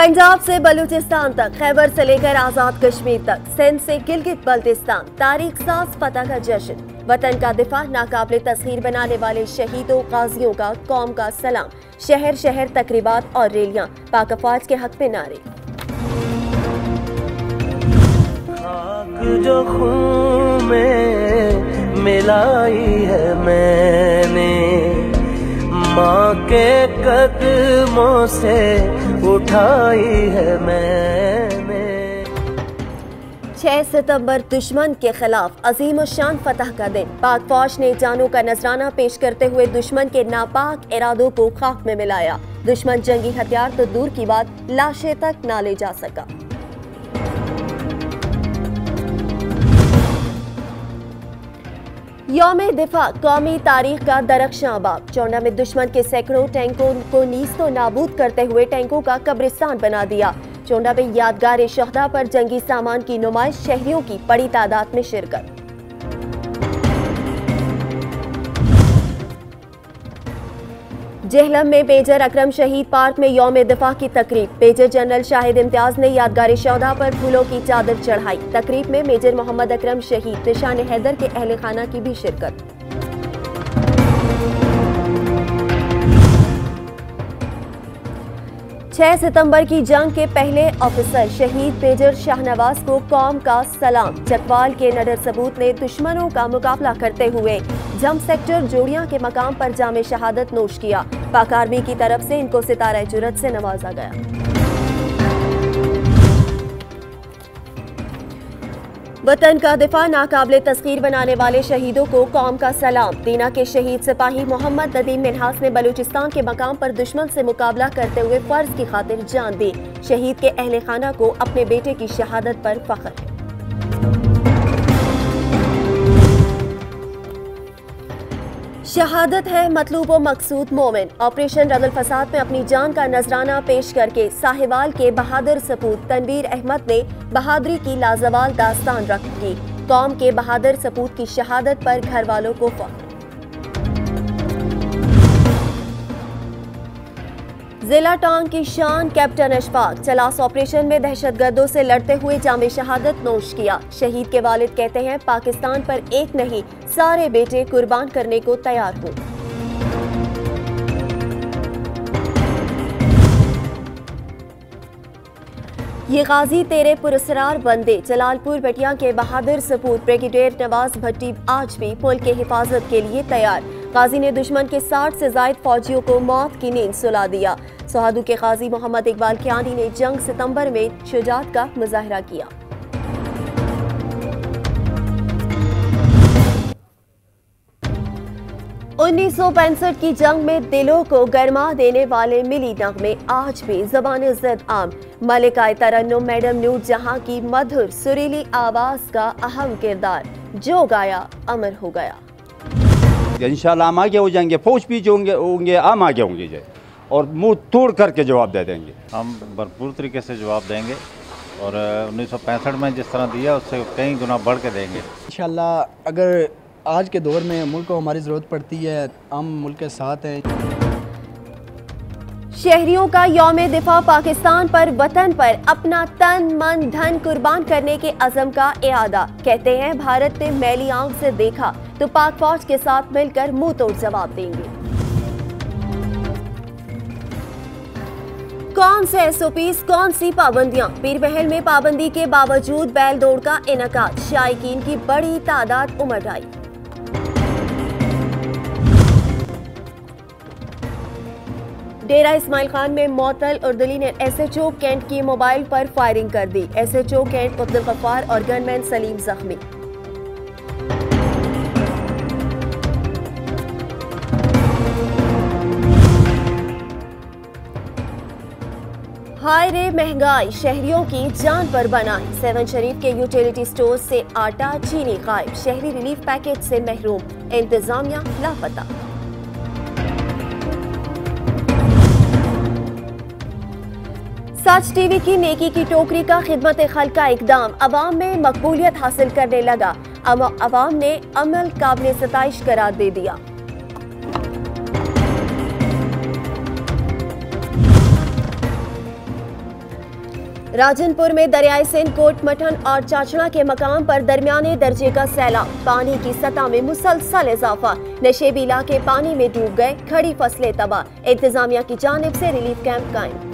पंजाब से बलूचिस्तान तक, खैबर से लेकर आज़ाद कश्मीर तक, सिंध से गिलगित बल्तिस्तान, तारीख सास पता का जश्न। वतन का दिफा, नाकाबले तस्वीर बनाने वाले शहीदों गाजियों का, कौम का सलाम। शहर शहर तकरीबात और रैलियाँ, पाक अफवाज के हक में नारे। जो में मिलाई है मैंने, माँ के कदमों से उठाई है मैंने। छह सितंबर दुश्मन के खिलाफ अजीम शान फतह का दिन। पाक फौज ने जानों का नजराना पेश करते हुए दुश्मन के नापाक इरादों को खाक में मिलाया। दुश्मन जंगी हथियार तो दूर की बात, लाशें तक ना ले जा सका। यौम दिफा कौमी तारीख का दरख्शां बाग चौंडा में दुश्मन के सैकड़ों टैंकों को नीस तो नाबूद करते हुए टैंकों का कब्रिस्तान बना दिया। चौंडा में यादगार शहदा पर जंगी सामान की नुमाइश शहरियों की बड़ी तादाद में शिरकत। जेहलम में मेजर अकरम शहीद पार्क में यौम दिफा की तकरीब। मेजर जनरल शाहिद इम्तियाज़ ने यादगार शौदा पर फूलों की चादर चढ़ाई। तकरीब में मेजर मोहम्मद अकरम शहीद, निशान हैदर के अहल खाना की भी शिरकत। छह सितंबर की जंग के पहले ऑफिसर शहीद मेजर शाहनवाज को कौम का सलाम। चकवाल के नडर सबूत ने दुश्मनों का मुकाबला करते हुए जम सेक्टर जोड़िया के मकाम पर जाम शहादत नोश किया। पाक आर्मी की तरफ़ से इनको सितारा जुरत से नवाजा गया। वतन का दिफा नाकाबले तस्खीर बनाने वाले शहीदों को कौम का सलाम। दीना के शहीद सिपाही मोहम्मद नदीम मिनहास ने बलूचिस्तान के मकाम पर दुश्मन से मुकाबला करते हुए फ़र्ज़ की खातिर जान दी। शहीद के अहल खाना को अपने बेटे की शहादत पर फख्र। शहादत है मतलूब मकसूद मोमिन। ऑपरेशन रदल फसाद में अपनी जान का नजराना पेश करके साहिवाल के बहादुर सपूत तनवीर अहमद ने बहादुरी की लाजवाल दास्तान रख दी। कौम के बहादुर सपूत की शहादत पर घर वालों को फख्र। जिला टांग की शान, कैप्टन अशफाक। चलास ऑपरेशन में दहशतगर्दों से लड़ते हुए जाम शहादत नोश किया। शहीद के वालिद कहते हैं, पाकिस्तान पर एक नहीं, सारे बेटे कुर्बान करने को तैयार हूँ। ये गाजी तेरे पुरसरार बंदे, जलालपुर बटिया के बहादुर सपूत ब्रिगेडियर नवाज़ भट्टी आज भी पुल के हिफाजत के लिए तैयार। गाजी ने दुश्मन के 60 से जायद फौजियों को मौत की नींद सुला दिया। सोहादू के गाजी मोहम्मद इकबाल कियानी ने जंग सितंबर में शुजात का मुजाहरा किया। उन्नीस सौ पैंसठ की जंग में दिलों को गरमा देने वाले मिली नगमे आज भी जबान जद आम। मलिका तरन्नुम, मैडम नूर जहाँ की मधुर सुरीली आवाज़ का अहम किरदार। जो गाया, अमर हो गया। इंशाल्लाह आगे हो जाएँगे, फौज भी जो होंगे हम आगे होंगे और मुँह तोड़ करके जवाब दे देंगे। हम भरपूर तरीके से जवाब देंगे और उन्नीस सौ पैंसठ में जिस तरह दिया उससे कई गुना बढ़ के देंगे। इंशाल्लाह अगर आज के दौर में मुल्क को हमारी ज़रूरत पड़ती है हम मुल्क के साथ हैं। शहरियों का योम दिफा पाकिस्तान पर वतन पर अपना तन मन धन कुर्बान करने के अजम का इरादा। कहते हैं भारत ने मैली आँख से देखा तो पाक फौज के साथ मिलकर मुँह तोड़ जवाब देंगे। कौन से एसओपीस कौन सी पाबंदियाँ? पीरबहल में पाबंदी के बावजूद बैल दौड़ का इनका शायकीन की बड़ी तादाद उमड़ आई। डेरा इस्माइल खान में मोतल उर्दली ने एसएचओ कैंट की मोबाइल पर फायरिंग कर दी। एसएचओ कैंट अब्दुल गफ्फार और गनमैन सलीम जख्मी। हाय रे महँगाई, शहरियों की जान पर बनाई। सेवन शरीफ के यूटिलिटी स्टोर से आटा चीनी गायब, शहरी रिलीफ पैकेज से महरूम। इंतजामिया, लापता। सच टीवी की नेकी की टोकरी का खिदमत खल का इकदाम, अवाम में मकबूलियत हासिल करने लगा। अवाम ने अमल काबिल सताइश करार दे दिया। राजनपुर में दरियाई सिंध कोट मठन और चाचड़ा के मकाम पर दरमियाने दर्जे का सैलाब। पानी की सतह में मुसलसल इजाफा। नशेबी इलाके पानी में डूब गए, खड़ी फ़सलें तबाह। इंतजामिया की जानब से रिलीफ कैंप कायम।